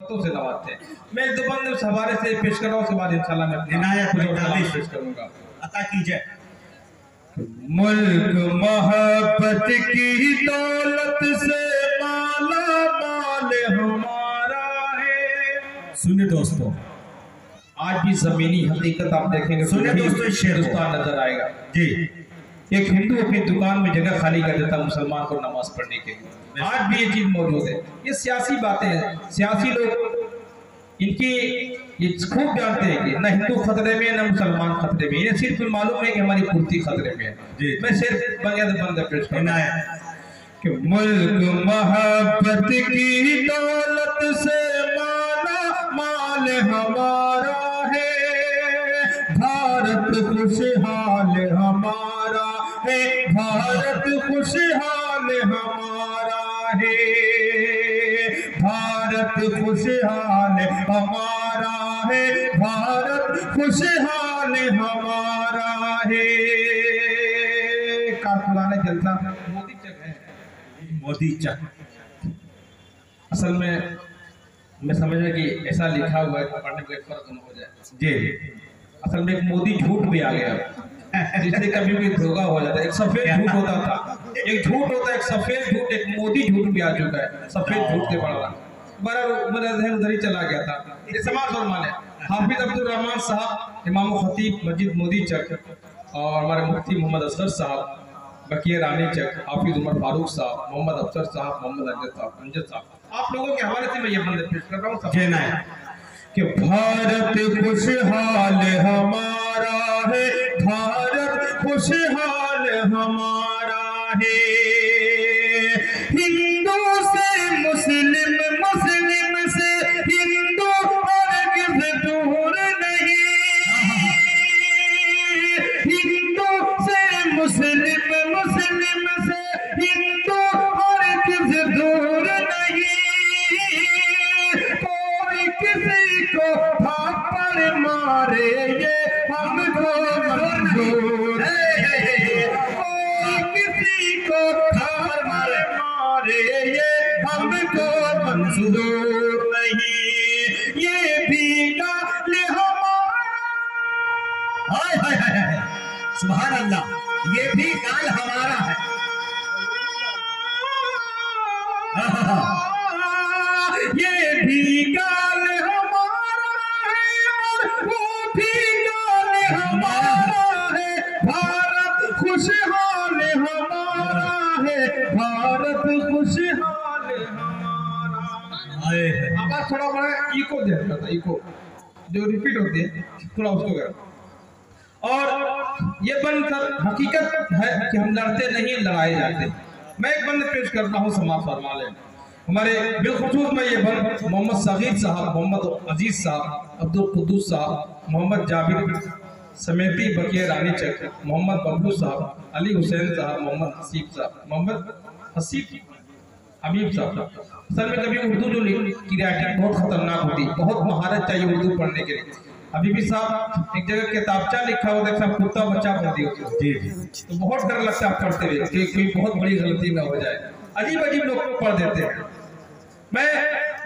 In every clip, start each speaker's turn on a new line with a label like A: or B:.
A: बातों से नवाजते हैं? मैं हवाले से पेश कर रहा हूँ उसके बाद इंशाल्लाह मैं
B: इनायत।
A: पेश करूँगा।
B: अता कीजिए।
A: मुल्क मोहब्बत की दौलत से माला माल हमारा है।
B: सुनिए दोस्तों।
A: आज भी जमीनी हकीकत आप देखेंगे तो
B: सुनिए दोस्तों शेर
A: हिंदुस्तान नज़र आएगा।
B: जी।
A: एक हिंदू अपनी दुकान में जगह खाली कर देता मुसलमान को नमाज़ पढ़ने के लिए। आज भी ये चीज़ मौजूद है। ये सियासी बातें हैं। सियासी लोग इनकी ये खूब जानते हैं कि न हिंदू खतरे में है न मुसलमान खतरे में। है। इन्हें सिर्फ़ मालूम है कि हमारी पूर्ति खतरे में है। मैं सिर्फ़ बंद बंद पेश करना
B: इनायत।
A: कि मुल्क मोहब्बत की दौलत से माला माल हमारा भारत खुशहाल हमारा है। भारत खुशहाल हमारा है। भारत खुशहाल हमारा है। कारकुलाने जलता मोदी चक है।
B: मोदी चक।
A: असल में मैं समझ रहा कि ऐसा लिखा हुआ है पढ़ने को एक फ़र्क न हो जाए।
B: जी।
A: असल में एक मोदी झूठ भी आ गया। जिससे कभी भी धोखा हो जाता है। एक सफ़ेद झूठ होता था। एक झूठ होता है एक सफ़ेद झूठ एक मोदी झूठ भी आ चुका है। सफ़ेद झूठ के पड़ रहा बड़ा मेरा जहन उधर ही चला गया था। ये समाज और माने हाफिज अब्दुल रहमान साहब इमाम खतीब मस्जिद मोदी चक और हमारे मुफ्ती मोहम्मद असगर साहब बकिया रानी चक हाफिज उमर फारूक साहब मोहम्मद अफसर साहब मोहम्मद अजद साहब अमजद साहब। आप लोगों के हवाले से मैं ये बंद पेश कर रहा हूँ। कि भारत खुशहाल हमारा हमारा है। मारे ये हमको मंजूर नहीं। ये भी ले हमारा।
B: हाय हाय हाय सुभान अल्लाह ये भी काल हमारा है।
A: ये खुशहाल हमारा। आवाज़ थोड़ा बड़ा इको दे रहा था इको जो रिपीट होती है थोड़ा उसको करो। और ये बंद हकीकत है कि हम लड़ते नहीं लड़ाए जाते। मैं एक बंद पेश करता हूँ समाज फरमा लें। हमारे बिलखसूस में ये बंद मोहम्मद सगीर साहब मोहम्मद अज़ीज़ साहब अब्दुल कुद्दूस साहब मोहम्मद जाबिर समेती बकिया रानी चक मोहम्मद बबलू साहब अली हुसैन साहब मोहम्मद हसीब साहब मोहम्मद हसीब हबीब साहब सर में कभी उर्दू जो की राइटिंग बहुत खतरनाक होती। बहुत महारत चाहिए उर्दू पढ़ने के लिए। हबीबी साहब एक जगह किताबचा लिखा होता है कुत्ता बच्चा पढ़ती होती
B: जी जी।
A: तो बहुत डर लगता है पढ़ते हुए कि कोई बहुत बड़ी गलती ना हो जाए। अजीब अजीब लोग पढ़ देते हैं। मैं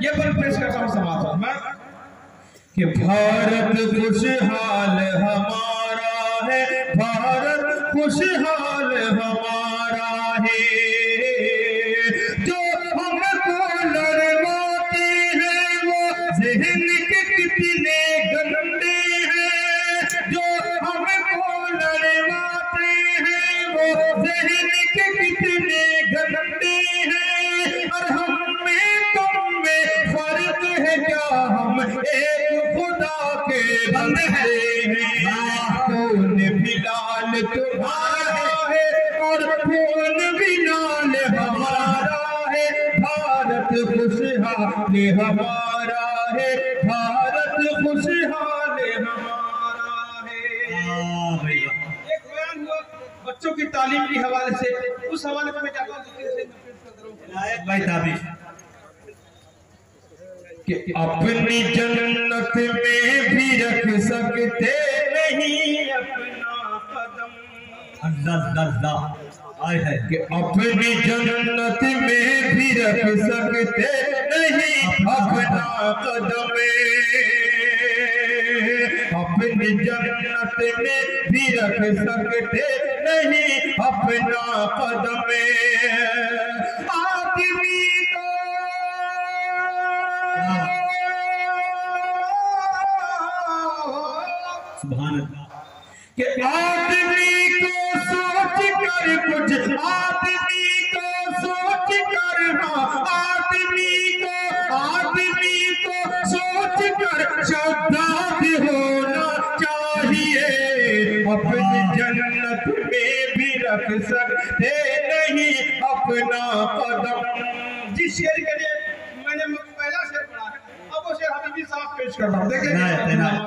A: ये बल पेश करता हूँ समाज में कि भारत खुशहाल हमारा है। भारत खुशहाल हमारा है। तुम्हारा है, और भी लाल हमारा है। भारत खुशहाल हमारा है, भारत खुशहाल हमारा है एक बयान हुआ बच्चों की तालीम के हवाले से उस हवाले पे मैं चाहता हूँ। कि अपनी जन्नत में भी रख सकते नहीं, अपना
B: अल्लाह अल्लाह आय है।
A: कि अपनी जन्नत में भी रख सकते नहीं अपना कदम। अपनी जन्नत में भी रख सकते नहीं अपना कदम। आदमी को
B: सुभान अल्लाह।
A: कि आदमी को सोच कर कुछ आदमी को सोच कर आदमी को आदमी को सोच कर श्रद्धा होना चाहिए अपनी जन्नत में भी रख सकते नहीं अपना कदम जिस शेर के लिए मैंने पहला शेर पढ़ा अब वो शेर हबीबी साहब पेश कर रहा हूँ
B: इनायत।